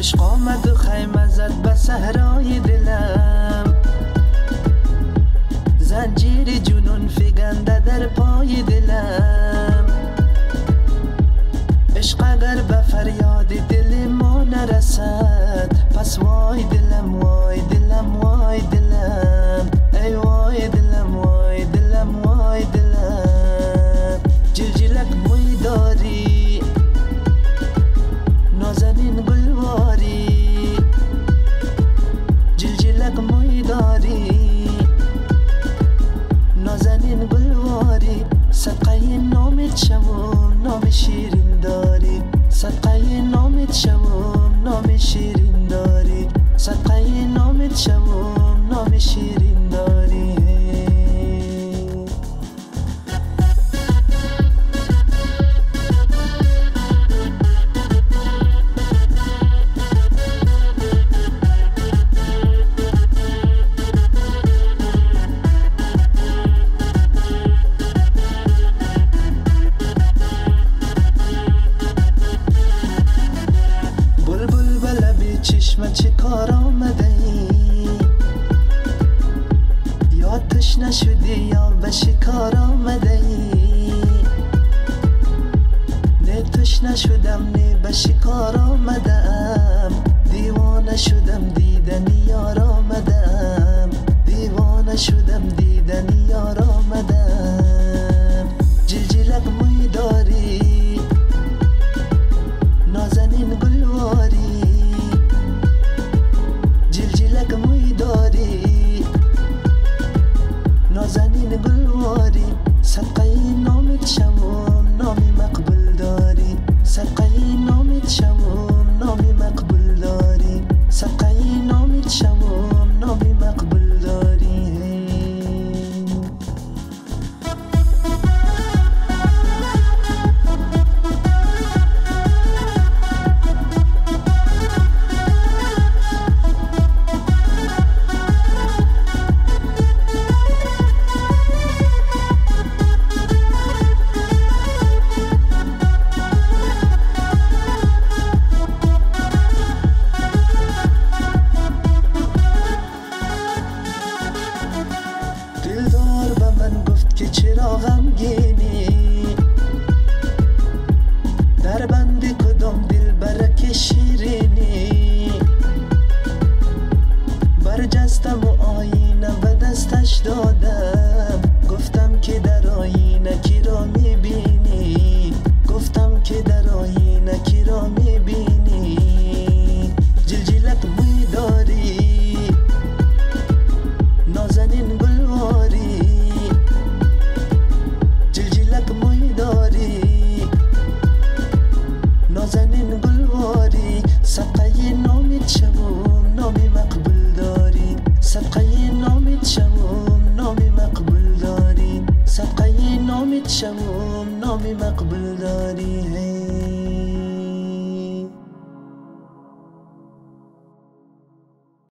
عشق آمد و خیمه زد به صحرای دلم. زنجیر جنون فگنده در پای دلم. عشق اگر به فریاد دل ما نرسد پس وای دلم وای دلم وای دلم. cheated. نشدم نه به شکار آمده. که چرا غمگینی شمو نامی مقبل داری هی